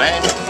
Planting